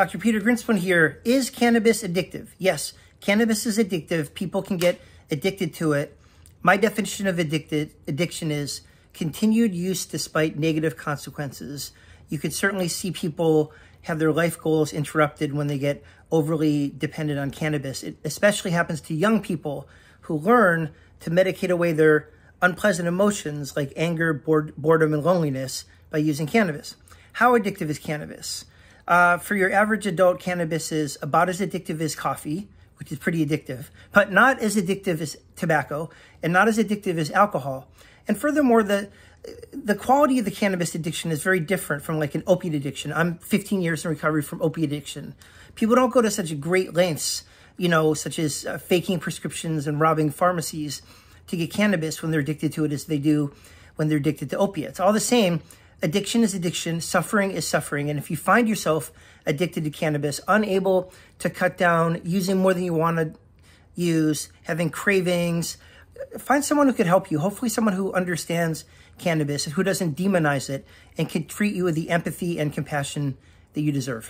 Dr. Peter Grinspoon here. Is cannabis addictive? Yes, cannabis is addictive. People can get addicted to it. My definition of addicted addiction is continued use despite negative consequences. You could certainly see people have their life goals interrupted when they get overly dependent on cannabis. It especially happens to young people who learn to medicate away their unpleasant emotions like anger, boredom, and loneliness by using cannabis. How addictive is cannabis? Uh, for your average adult, cannabis is about as addictive as coffee, which is pretty addictive, but not as addictive as tobacco and not as addictive as alcohol. And furthermore, the the quality of the cannabis addiction is very different from like an opiate addiction. I'm 15 years in recovery from opiate addiction. People don't go to such great lengths, you know, such as uh, faking prescriptions and robbing pharmacies to get cannabis when they're addicted to it as they do when they're addicted to opiates. All the same, addiction is addiction, suffering is suffering. And if you find yourself addicted to cannabis, unable to cut down, using more than you want to use, having cravings, find someone who could help you. Hopefully, someone who understands cannabis, who doesn't demonize it, and can treat you with the empathy and compassion that you deserve.